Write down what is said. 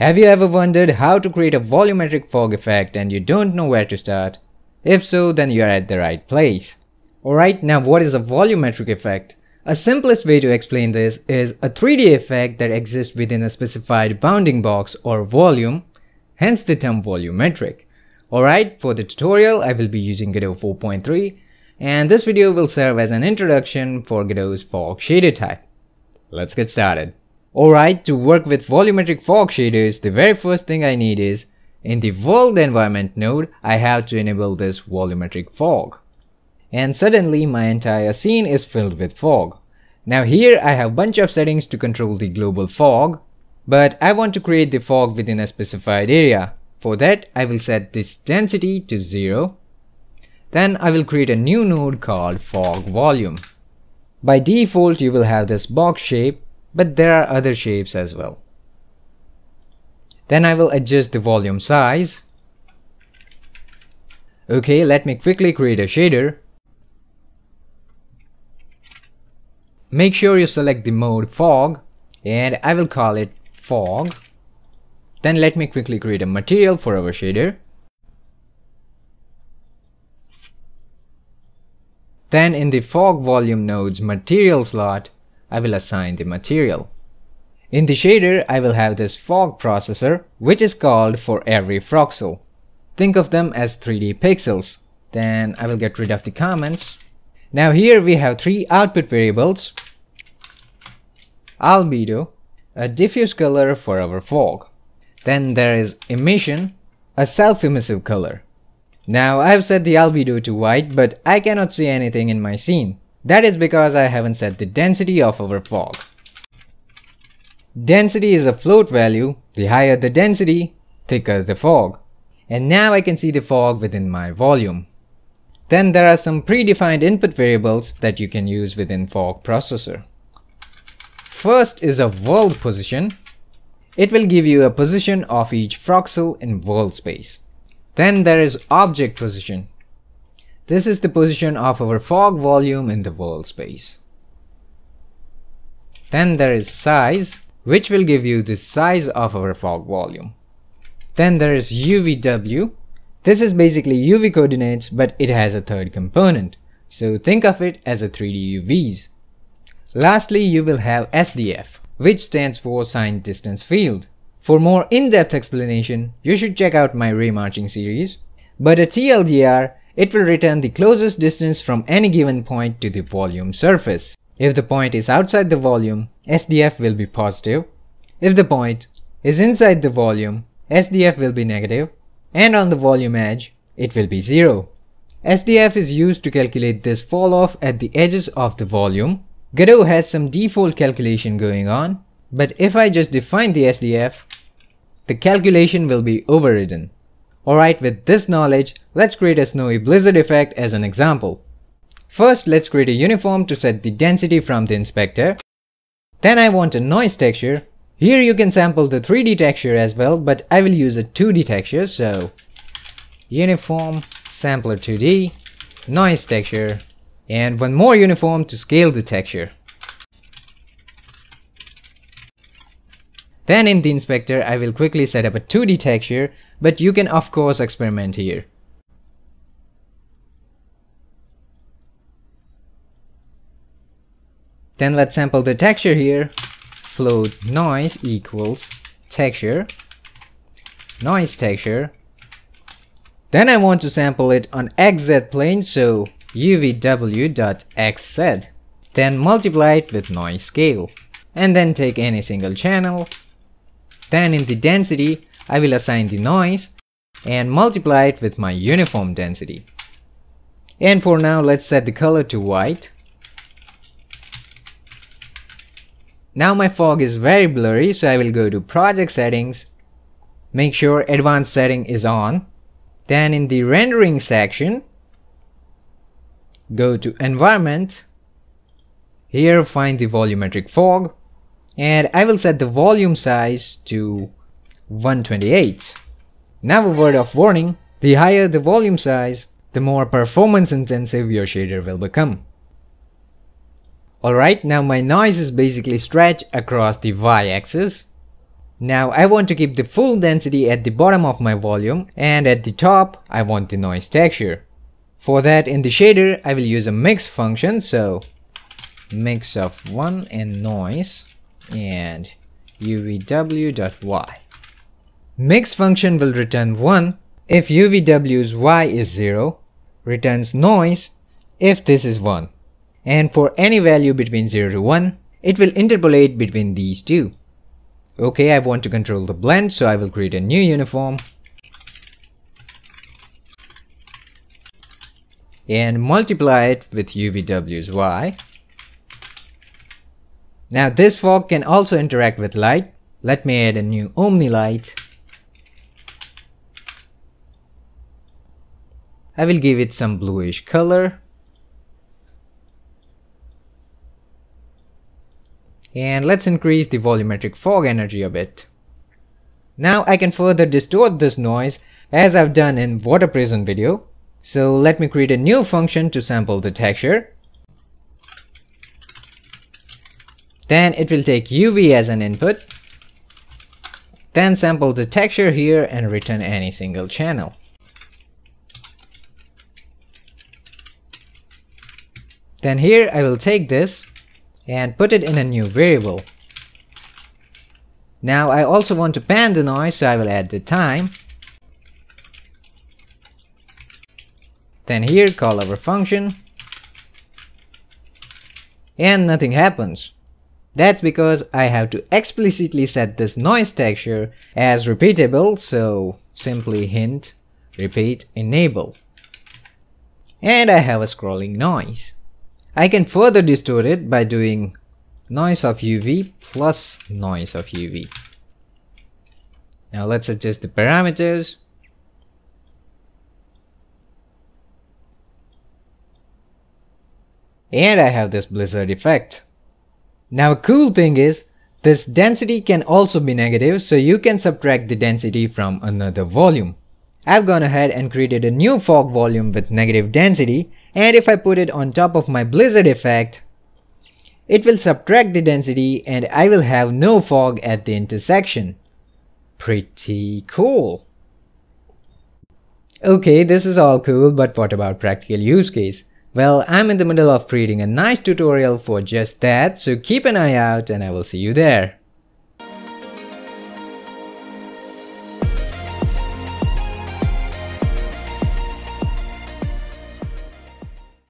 Have you ever wondered how to create a volumetric fog effect and you don't know where to start? If so, then you are at the right place. Alright, now what is a volumetric effect? A simplest way to explain this is a 3D effect that exists within a specified bounding box or volume, hence the term volumetric. Alright, for the tutorial I will be using Godot 4.3 and this video will serve as an introduction for Godot's fog shader type. Let's get started. Alright, to work with volumetric fog shaders, the very first thing I need is, in the world environment node, I have to enable this volumetric fog. And suddenly my entire scene is filled with fog. Now here I have a bunch of settings to control the global fog, but I want to create the fog within a specified area. For that, I will set this density to 0. Then I will create a new node called fog volume. By default, you will have this box shape but there are other shapes as well. Then I will adjust the volume size. Okay, let me quickly create a shader. Make sure you select the mode fog and I will call it fog. Then let me quickly create a material for our shader. Then in the fog volume node's material slot, I will assign the material. In the shader, I will have this fog processor, which is called for every voxel. Think of them as 3D pixels. Then I will get rid of the comments. Now here we have three output variables. Albedo, a diffuse color for our fog. Then there is emission, a self-emissive color. Now I have set the albedo to white, but I cannot see anything in my scene. That is because I haven't set the density of our fog. Density is a float value, the higher the density, thicker the fog. And now I can see the fog within my volume. Then there are some predefined input variables that you can use within fog processor. First is a world position. It will give you a position of each voxel in world space. Then there is object position. This is the position of our fog volume in the world space. Then there is size, which will give you the size of our fog volume. Then there is UVW. This is basically UV coordinates, but it has a third component. So think of it as a 3D UVs. Lastly, you will have SDF, which stands for Signed Distance Field. For more in-depth explanation, you should check out my ray marching series. But a TLDR it will return the closest distance from any given point to the volume surface. If the point is outside the volume, SDF will be positive. If the point is inside the volume, SDF will be. And on the volume edge, it will be 0. SDF is used to calculate this fall off at the edges of the volume. Godot has some default calculation going on, but if I just define the SDF, the calculation will be overridden. Alright, with this knowledge, let's create a snowy blizzard effect as an example. First, let's create a uniform to set the density from the inspector. Then I want a noise texture. Here you can sample the 3D texture as well, but I will use a 2D texture, so uniform, sampler 2D, noise texture, and one more uniform to scale the texture. Then in the inspector, I will quickly set up a 2D texture, but you can of course experiment here. Then let's sample the texture here. Float noise equals texture, noise texture. Then I want to sample it on xz plane, so uvw.xz. Then multiply it with noise scale. And then take any single channel then in the density, I will assign the noise and multiply it with my uniform density. And for now, let's set the color to white. Now my fog is very blurry, so I will go to project settings, make sure advanced setting is on. Then in the rendering section, go to environment. Here find the volumetric fog and I will set the volume size to 128. Now a word of warning, the higher the volume size, the more performance intensive your shader will become. Alright, now my noise is basically stretched across the y-axis. Now I want to keep the full density at the bottom of my volume and at the top I want the noise texture. For that in the shader I will use a mix function so mix of 1 and noise and uvw.y. Mix function will return 1 if uvw's y is 0, returns noise if this is 1 and for any value between 0 to 1 it will interpolate between these two. Okay, I want to control the blend, so I will create a new uniform. And multiply it with UVW's Y. Now this fog can also interact with light. Let me add a new Omni light. I will give it some bluish color. and let's increase the volumetric fog energy a bit. Now I can further distort this noise as I've done in water prison video. So let me create a new function to sample the texture. Then it will take UV as an input. Then sample the texture here and return any single channel. Then here I will take this and put it in a new variable. Now I also want to pan the noise so I will add the time. Then here call our function and nothing happens. That's because I have to explicitly set this noise texture as repeatable so simply hint repeat enable and I have a scrolling noise. I can further distort it by doing noise of UV plus noise of UV. Now let's adjust the parameters. And I have this blizzard effect. Now a cool thing is, this density can also be negative so you can subtract the density from another volume. I've gone ahead and created a new fog volume with negative density and if I put it on top of my blizzard effect, it will subtract the density and I will have no fog at the intersection. Pretty cool. Okay, this is all cool, but what about practical use case? Well, I'm in the middle of creating a nice tutorial for just that, so keep an eye out and I will see you there.